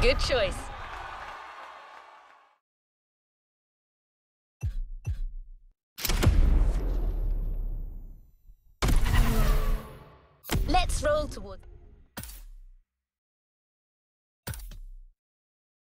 Good choice. Let's roll towards...